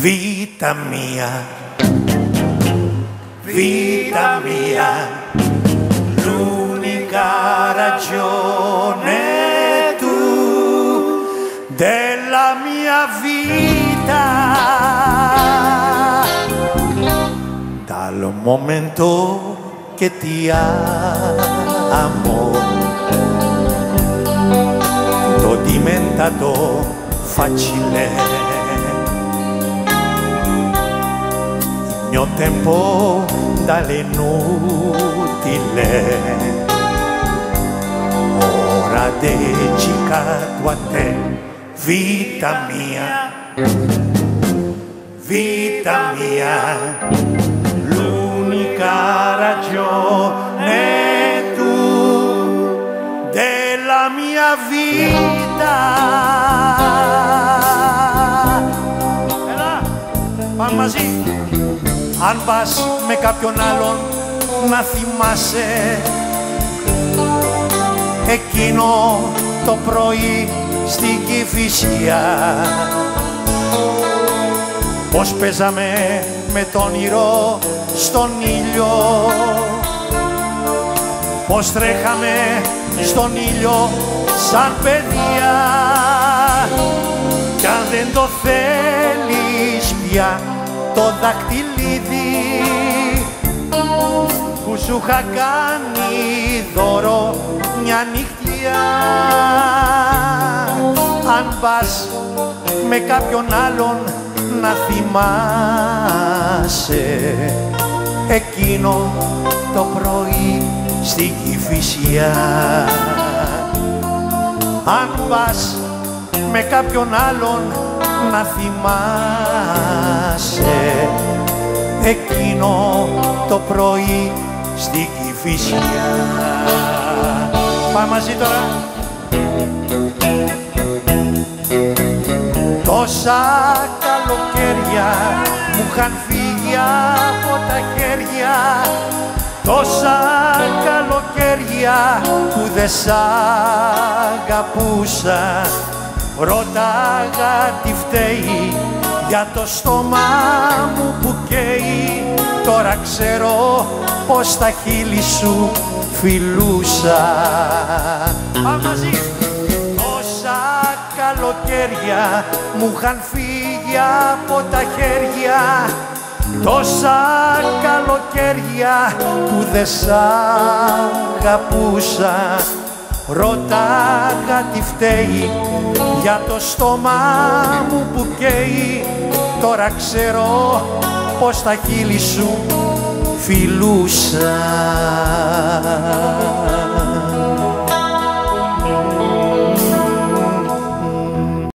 Vita mia, vita mia, l'unica ragione tu della mia vita. Dal momento che ti amo, tutto è diventato facile. mio tempo dalle dall'inutile. Ora dedicato a te, vita mia, vita mia, l'unica ragione tu della mia vita. Mamma sì. Αν πας με κάποιον άλλον να θυμάσαι εκείνο το πρωί στην Κηφισιά πως παίζαμε με τον όνειρο στον ήλιο πως τρέχαμε στον ήλιο σαν παιδιά. Κι αν δεν το θέλεις πια το δακτυλίδι που σου είχα κάνει δώρο μια νυχτιά αν πας με κάποιον άλλον να θυμάσαι εκείνο το πρωί στη Κηφισιά αν πας με κάποιον άλλον να θυμάσαι εκείνο το πρωί στη Κηφισιά Πάμε μαζί τώρα. Τόσα καλοκαίρια μου είχαν φύγει από τα χέρια. Τόσα καλοκαίρια που δεν σ' αγαπούσα. Ρώταγα τι φταίει για το στόμα μου που καίει Τώρα ξέρω πως τα χείλη σου φιλούσα Πάμε μαζί! Τόσα καλοκαίρια μου είχαν φύγει από τα χέρια Τόσα καλοκαίρια που δεν σ' αγαπούσα Ρωτάγα τι φταίει για το στόμα μου που καίει. Τώρα ξέρω πως τα χείλη σου φιλούσα